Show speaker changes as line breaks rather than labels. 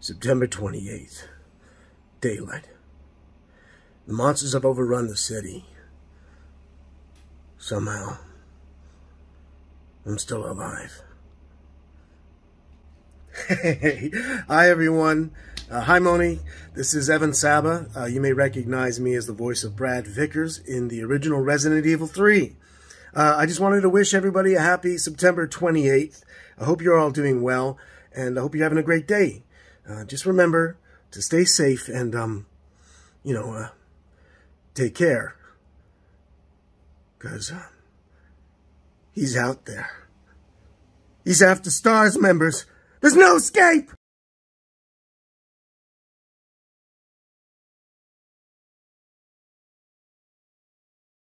September 28th. Daylight. The monsters have overrun the city. Somehow, I'm still alive. Hey, hi everyone. Uh, hi Moni. This is Evan Sabba. Uh, you may recognize me as the voice of Brad Vickers in the original Resident Evil 3. Uh, I just wanted to wish everybody a happy September 28th. I hope you're all doing well, and I hope you're having a great day. Uh, just remember to stay safe and, um, you know, uh, take care. Because uh, he's out there. He's after STARS members. There's no escape!